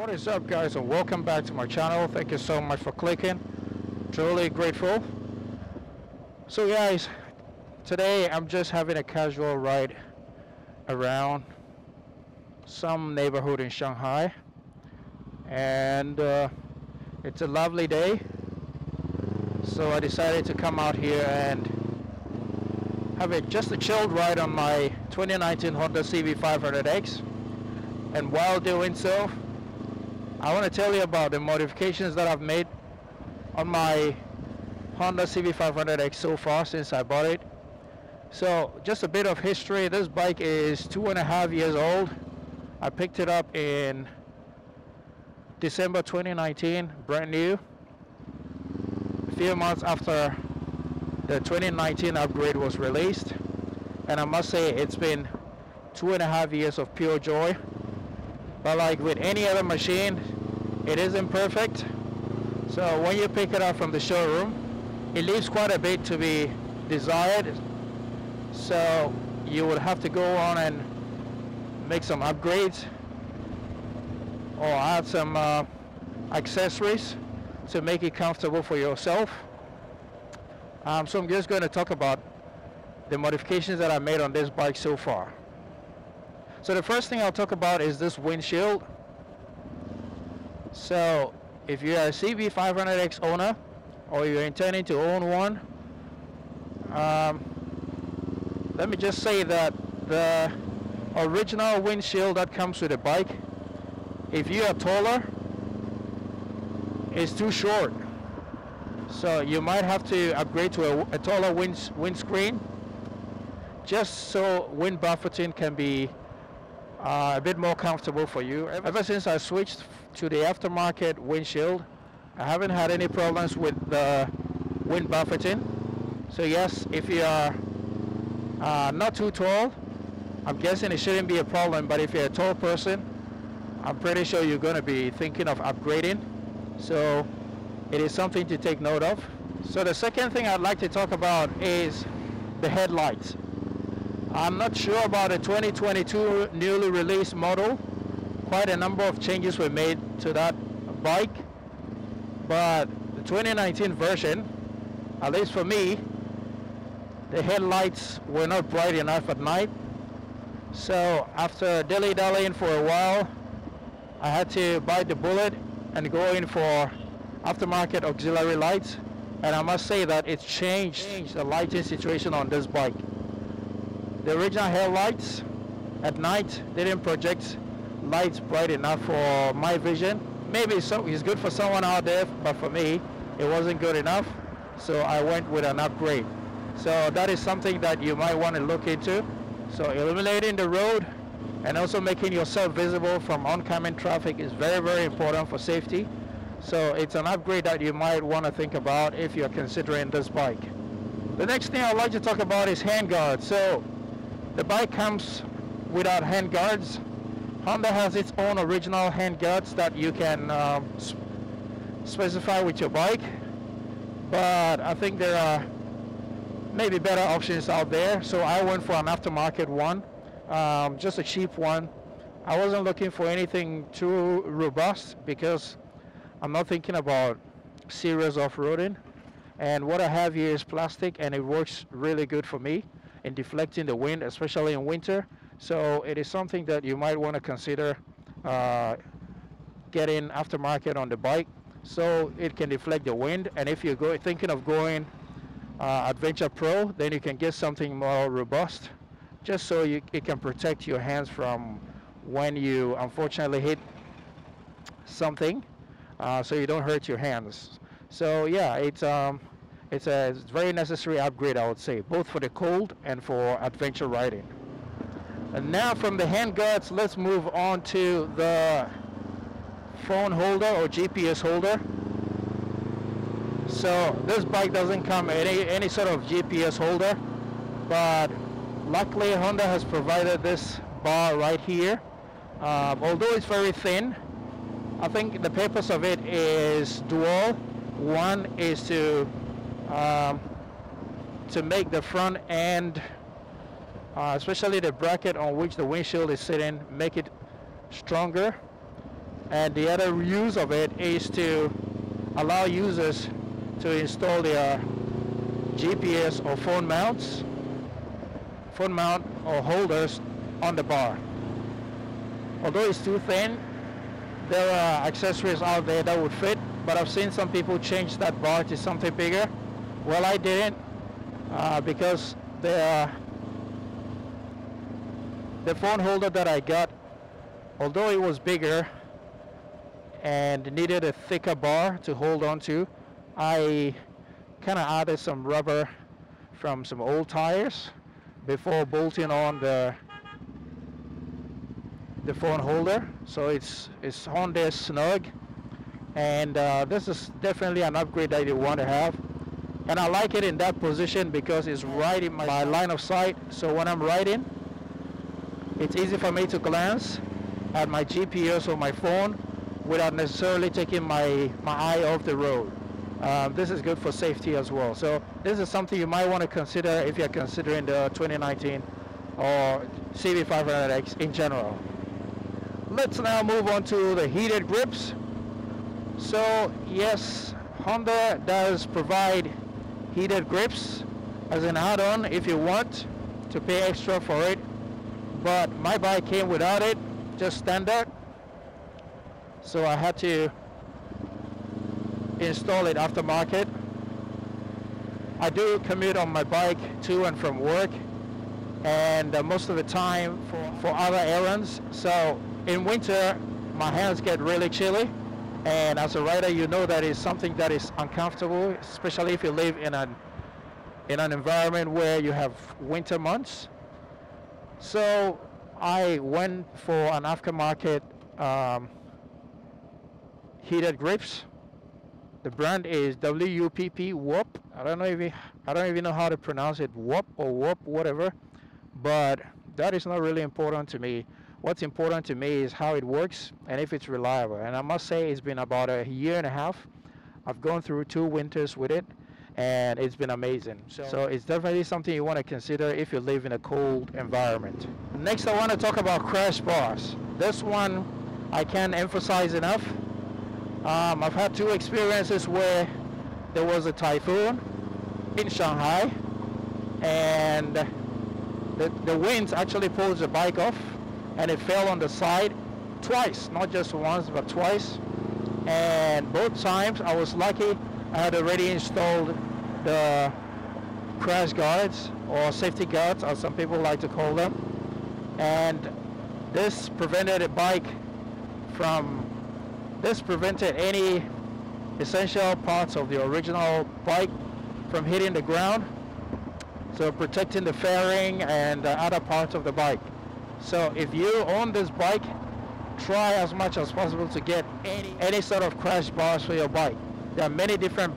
What is up guys and welcome back to my channel. Thank you so much for clicking. Truly grateful. So guys, today I'm just having a casual ride around some neighborhood in Shanghai and uh, it's a lovely day so I decided to come out here and have a, just a chilled ride on my 2019 Honda CB500X and while doing so I want to tell you about the modifications that I've made on my Honda CB500X so far since I bought it. So just a bit of history. This bike is two and a half years old. I picked it up in December 2019 brand new. A few months after the 2019 upgrade was released. And I must say it's been two and a half years of pure joy but like with any other machine it isn't perfect. So when you pick it up from the showroom it leaves quite a bit to be desired. So you would have to go on and make some upgrades or add some uh, accessories to make it comfortable for yourself. Um, so I'm just going to talk about the modifications that I made on this bike so far. So the first thing I'll talk about is this windshield. So if you're a CB500X owner or you're intending to own one, um, let me just say that the original windshield that comes with the bike, if you are taller, is too short. So you might have to upgrade to a, a taller wind, windscreen just so wind buffeting can be uh, a bit more comfortable for you. Ever since I switched to the aftermarket windshield, I haven't had any problems with the wind buffeting. So yes, if you are uh, not too tall, I'm guessing it shouldn't be a problem, but if you're a tall person, I'm pretty sure you're going to be thinking of upgrading. So it is something to take note of. So the second thing I'd like to talk about is the headlights. I'm not sure about the 2022 newly released model. Quite a number of changes were made to that bike. But the 2019 version, at least for me, the headlights were not bright enough at night. So after dilly-dallying for a while, I had to bite the bullet and go in for aftermarket auxiliary lights and I must say that it's changed, changed the lighting situation on this bike. The original headlights at night didn't project lights bright enough for my vision. Maybe so, it's good for someone out there, but for me, it wasn't good enough. So I went with an upgrade. So that is something that you might want to look into. So illuminating the road and also making yourself visible from oncoming traffic is very, very important for safety. So it's an upgrade that you might want to think about if you're considering this bike. The next thing I'd like to talk about is handguards. So the bike comes without handguards. Honda has its own original handguards that you can uh, specify with your bike. But I think there are maybe better options out there. So I went for an aftermarket one, um, just a cheap one. I wasn't looking for anything too robust because I'm not thinking about serious off-roading. And what I have here is plastic and it works really good for me in deflecting the wind, especially in winter. So it is something that you might want to consider uh, getting aftermarket on the bike so it can deflect the wind. And if you're thinking of going uh, Adventure Pro, then you can get something more robust just so you, it can protect your hands from when you unfortunately hit something uh, so you don't hurt your hands. So yeah, it's um, it's a very necessary upgrade, I would say, both for the cold and for adventure riding. And now from the handguards, let's move on to the phone holder or GPS holder. So this bike doesn't come any any sort of GPS holder, but luckily Honda has provided this bar right here. Um, although it's very thin, I think the purpose of it is dual. One is to um, to make the front end, uh, especially the bracket on which the windshield is sitting, make it stronger. And the other use of it is to allow users to install their GPS or phone mounts, phone mount or holders on the bar. Although it's too thin, there are accessories out there that would fit, but I've seen some people change that bar to something bigger. Well, I didn't uh, because the the phone holder that I got, although it was bigger and needed a thicker bar to hold on to, I kind of added some rubber from some old tires before bolting on the the phone holder. So it's it's on there snug. And uh, this is definitely an upgrade that you want to have and I like it in that position because it's right in my, my line of sight so when I'm riding it's easy for me to glance at my GPS or my phone without necessarily taking my, my eye off the road. Um, this is good for safety as well. So this is something you might want to consider if you're considering the 2019 or CB500X in general. Let's now move on to the heated grips. So yes, Honda does provide heated grips as an add-on if you want to pay extra for it but my bike came without it, just standard. So I had to install it aftermarket. I do commute on my bike to and from work and uh, most of the time for, for other errands. So in winter, my hands get really chilly. And as a rider, you know that is something that is uncomfortable, especially if you live in an, in an environment where you have winter months. So I went for an aftermarket um, heated grips. The brand is WUPP WOP. I don't know if I don't even know how to pronounce it, WOP or WOP, whatever. But that is not really important to me. What's important to me is how it works and if it's reliable. And I must say it's been about a year and a half. I've gone through two winters with it and it's been amazing. So, so it's definitely something you want to consider if you live in a cold environment. Next, I want to talk about crash bars. This one I can't emphasize enough. Um, I've had two experiences where there was a typhoon in Shanghai and the, the wind actually pulled the bike off and it fell on the side twice, not just once but twice. And both times I was lucky I had already installed the crash guards or safety guards as some people like to call them and this prevented a bike from this prevented any essential parts of the original bike from hitting the ground so protecting the fairing and the other parts of the bike so if you own this bike try as much as possible to get any any sort of crash bars for your bike there are many different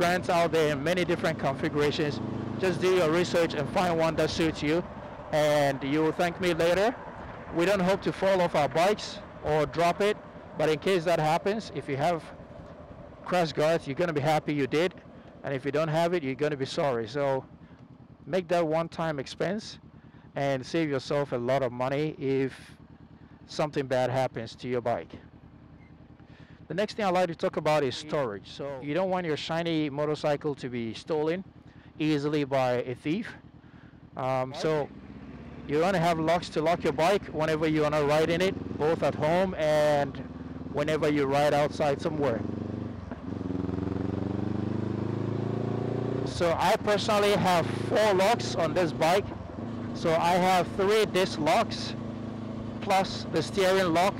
brands out there many different configurations. Just do your research and find one that suits you and you will thank me later. We don't hope to fall off our bikes or drop it, but in case that happens, if you have crash guards, you're going to be happy you did. And if you don't have it, you're going to be sorry. So make that one-time expense and save yourself a lot of money if something bad happens to your bike. The next thing I'd like to talk about is storage. So you don't want your shiny motorcycle to be stolen easily by a thief. Um, so you want to have locks to lock your bike whenever you want to ride in it, both at home and whenever you ride outside somewhere. So I personally have four locks on this bike. So I have three disc locks plus the steering lock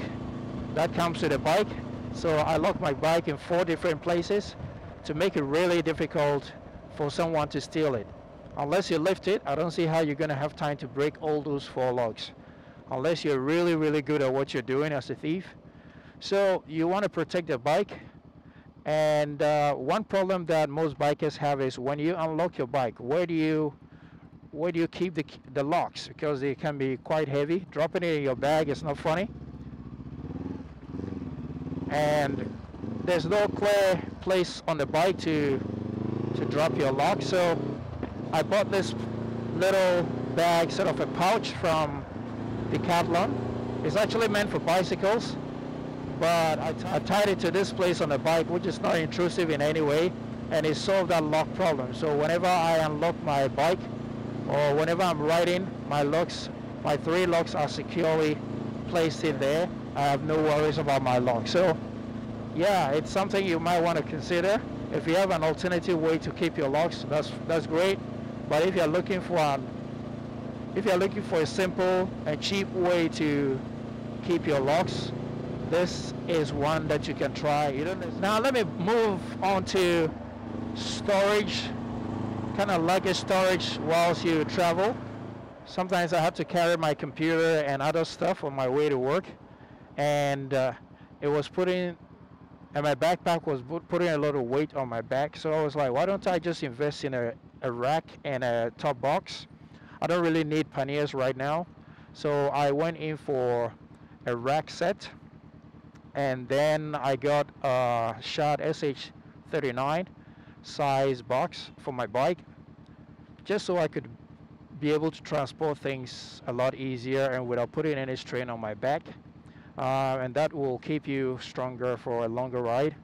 that comes with the bike so I lock my bike in four different places to make it really difficult for someone to steal it. Unless you lift it, I don't see how you're going to have time to break all those four locks. Unless you're really, really good at what you're doing as a thief. So you want to protect the bike. And uh, one problem that most bikers have is when you unlock your bike, where do you where do you keep the, the locks? Because they can be quite heavy. Dropping it in your bag is not funny and there's no clear place on the bike to to drop your lock so I bought this little bag sort of a pouch from Decathlon it's actually meant for bicycles but I, I tied it to this place on the bike, which is not intrusive in any way, and it solved that lock problem. So whenever I unlock my bike, or whenever I'm riding, my locks, my three locks are securely placed in there. I have no worries about my lock. So yeah, it's something you might want to consider. If you have an alternative way to keep your locks, that's that's great. But if you're looking for an if you're looking for a simple and cheap way to keep your locks, this is one that you can try. You don't now let me move on to storage, kind of luggage storage whilst you travel. Sometimes I have to carry my computer and other stuff on my way to work, and uh, it was putting and my backpack was putting a lot of weight on my back. So I was like, why don't I just invest in a, a rack and a top box? I don't really need panniers right now. So I went in for a rack set and then I got a SHAD SH39 size box for my bike just so I could be able to transport things a lot easier and without putting any strain on my back uh, and that will keep you stronger for a longer ride.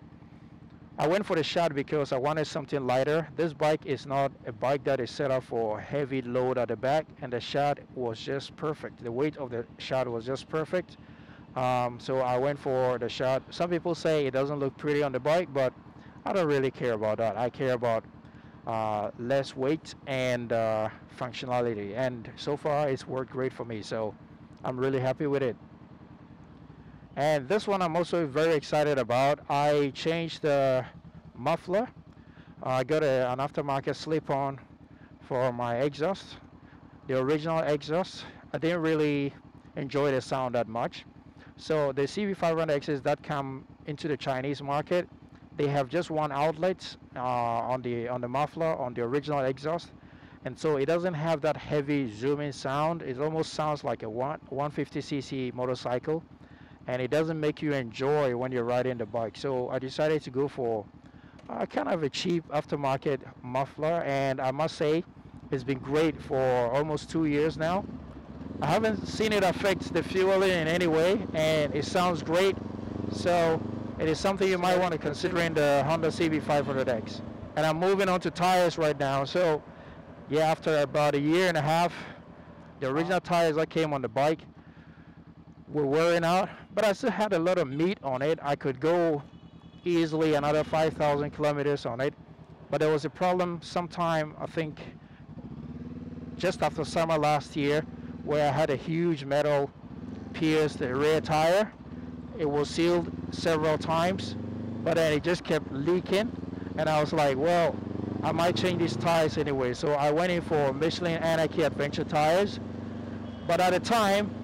I went for the SHAD because I wanted something lighter. This bike is not a bike that is set up for heavy load at the back and the SHAD was just perfect. The weight of the SHAD was just perfect. Um, so I went for the SHAD. Some people say it doesn't look pretty on the bike, but I don't really care about that. I care about uh, less weight and uh, functionality. And so far it's worked great for me. So I'm really happy with it. And this one I'm also very excited about. I changed the muffler. I got a, an aftermarket slip-on for my exhaust. The original exhaust, I didn't really enjoy the sound that much. So the CB500Xs that come into the Chinese market, they have just one outlet uh, on the on the muffler on the original exhaust, and so it doesn't have that heavy zooming sound. It almost sounds like a one 150cc motorcycle and it doesn't make you enjoy when you're riding the bike. So I decided to go for uh, kind of a cheap aftermarket muffler and I must say it's been great for almost two years now. I haven't seen it affect the fueling in any way and it sounds great. So it is something you might want to consider in the Honda CB500X. And I'm moving on to tires right now. So yeah, after about a year and a half, the original tires that came on the bike were wearing out, but I still had a lot of meat on it. I could go easily another 5,000 kilometers on it, but there was a problem sometime, I think, just after summer last year, where I had a huge metal pierce the rear tire. It was sealed several times, but then it just kept leaking, and I was like, well, I might change these tires anyway. So I went in for Michelin Anakee Adventure tires, but at the time,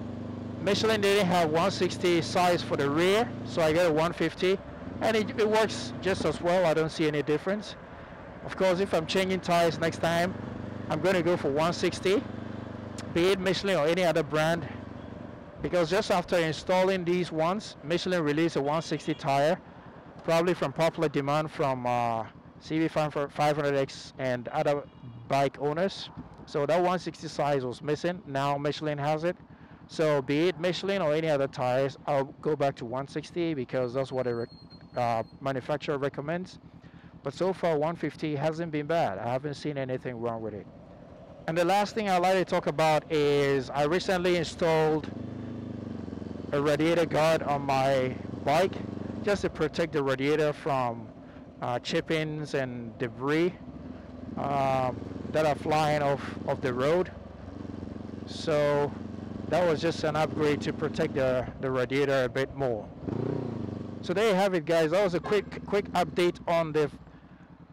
Michelin didn't have 160 size for the rear, so I got a 150, and it, it works just as well. I don't see any difference. Of course, if I'm changing tires next time, I'm going to go for 160, be it Michelin or any other brand, because just after installing these ones, Michelin released a 160 tire, probably from popular demand from uh, CB500X and other bike owners. So that 160 size was missing. Now Michelin has it. So be it Michelin or any other tires, I'll go back to 160 because that's what a uh, manufacturer recommends. But so far 150 hasn't been bad. I haven't seen anything wrong with it. And the last thing I'd like to talk about is I recently installed a radiator guard on my bike just to protect the radiator from uh, chippings and debris um, that are flying off of the road. So that was just an upgrade to protect the, the radiator a bit more. So there you have it guys. That was a quick quick update on the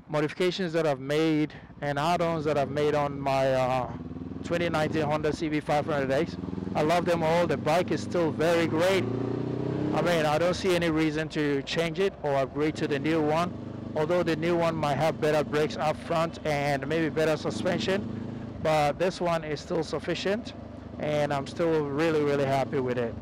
modifications that I've made and add-ons that I've made on my uh, 2019 Honda CB500X. I love them all. The bike is still very great. I mean, I don't see any reason to change it or upgrade to the new one. Although the new one might have better brakes up front and maybe better suspension, but this one is still sufficient and I'm still really, really happy with it.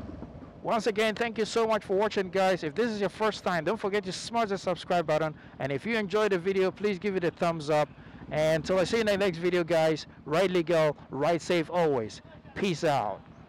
Once again, thank you so much for watching, guys. If this is your first time, don't forget to smash the subscribe button. And if you enjoyed the video, please give it a thumbs up. And until I see you in the next video, guys, ride legal, ride safe always. Peace out.